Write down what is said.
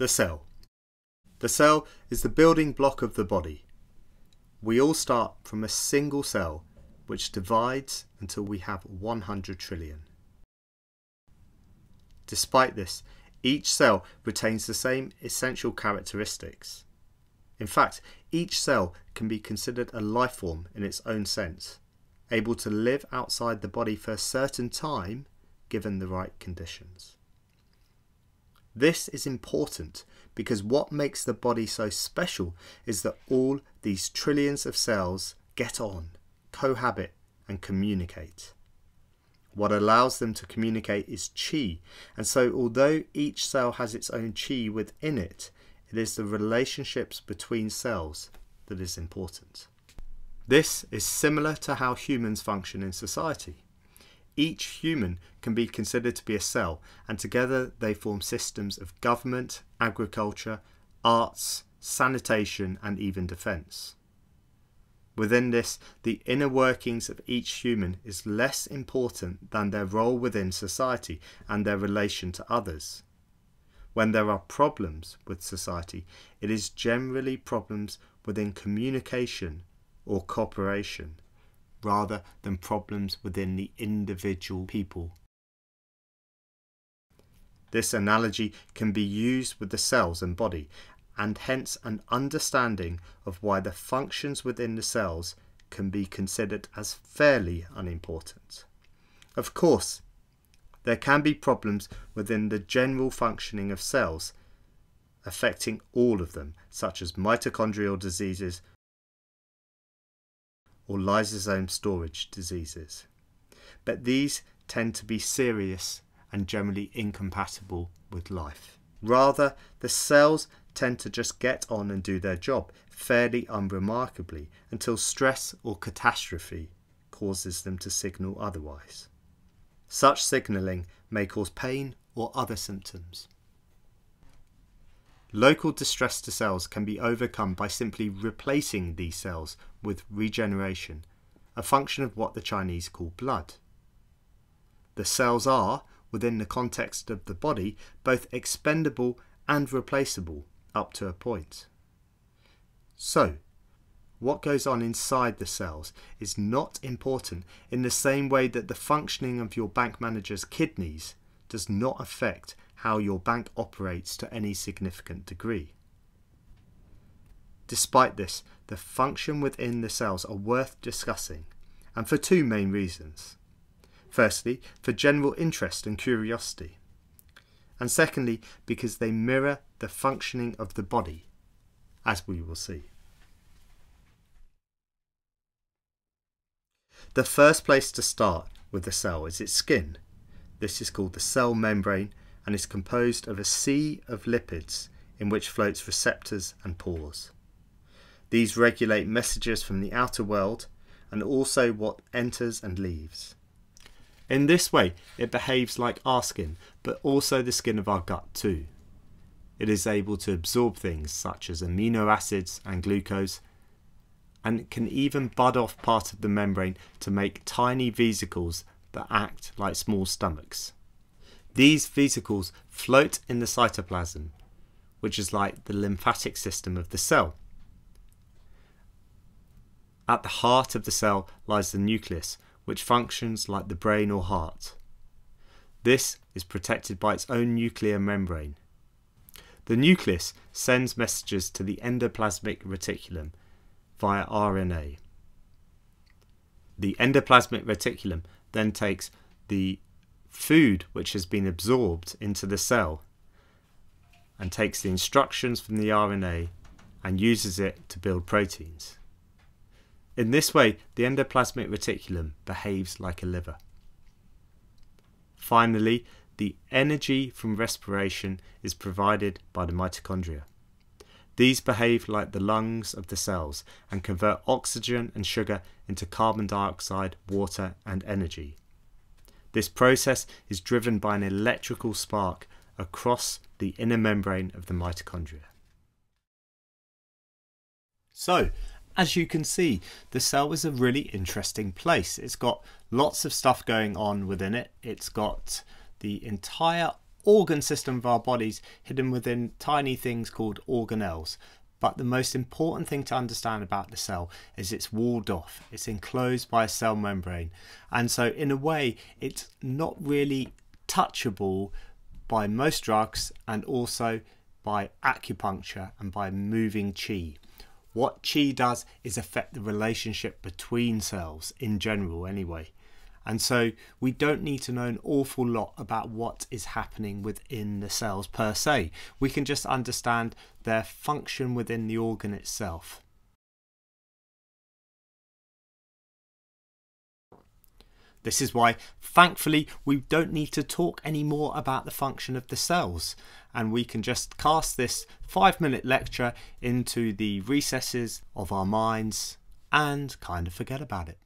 The cell. The cell is the building block of the body. We all start from a single cell which divides until we have 100 trillion. Despite this, each cell retains the same essential characteristics. In fact, each cell can be considered a life form in its own sense, able to live outside the body for a certain time given the right conditions. This is important because what makes the body so special is that all these trillions of cells get on, cohabit, and communicate. What allows them to communicate is qi, and so although each cell has its own qi within it, it is the relationships between cells that is important. This is similar to how humans function in society. Each human can be considered to be a cell, and together they form systems of government, agriculture, arts, sanitation, and even defence. Within this, the inner workings of each human is less important than their role within society and their relation to others. When there are problems with society, it is generally problems within communication or cooperation rather than problems within the individual people. This analogy can be used with the cells and body, and hence an understanding of why the functions within the cells can be considered as fairly unimportant. Of course, there can be problems within the general functioning of cells, affecting all of them, such as mitochondrial diseases or lysosome storage diseases. But these tend to be serious and generally incompatible with life. Rather, the cells tend to just get on and do their job fairly unremarkably until stress or catastrophe causes them to signal otherwise. Such signalling may cause pain or other symptoms. Local distress to cells can be overcome by simply replacing these cells with regeneration, a function of what the Chinese call blood. The cells are, within the context of the body, both expendable and replaceable up to a point. So, what goes on inside the cells is not important in the same way that the functioning of your bank manager's kidneys does not affect how your bank operates to any significant degree. Despite this, the function within the cells are worth discussing, and for two main reasons. Firstly, for general interest and curiosity, and secondly, because they mirror the functioning of the body, as we will see. The first place to start with the cell is its skin. This is called the cell membrane and is composed of a sea of lipids in which floats receptors and pores. These regulate messages from the outer world and also what enters and leaves. In this way, it behaves like our skin, but also the skin of our gut too. It is able to absorb things such as amino acids and glucose, and can even bud off part of the membrane to make tiny vesicles that act like small stomachs. These vesicles float in the cytoplasm, which is like the lymphatic system of the cell. At the heart of the cell lies the nucleus, which functions like the brain or heart. This is protected by its own nuclear membrane. The nucleus sends messages to the endoplasmic reticulum via RNA. The endoplasmic reticulum then takes the food which has been absorbed into the cell and takes the instructions from the RNA and uses it to build proteins. In this way, the endoplasmic reticulum behaves like a liver. Finally, the energy from respiration is provided by the mitochondria. These behave like the lungs of the cells and convert oxygen and sugar into carbon dioxide, water, and energy. This process is driven by an electrical spark across the inner membrane of the mitochondria. So, as you can see, the cell is a really interesting place. It's got lots of stuff going on within it. It's got the entire organ system of our bodies hidden within tiny things called organelles. But the most important thing to understand about the cell is it's walled off, it's enclosed by a cell membrane. And so, in a way, it's not really touchable by most drugs and also by acupuncture and by moving qi. What qi does is affect the relationship between cells in general, anyway. And so we don't need to know an awful lot about what is happening within the cells per se. We can just understand their function within the organ itself. This is why, thankfully, we don't need to talk anymore about the function of the cells, and we can just cast this five minute lecture into the recesses of our minds and kind of forget about it.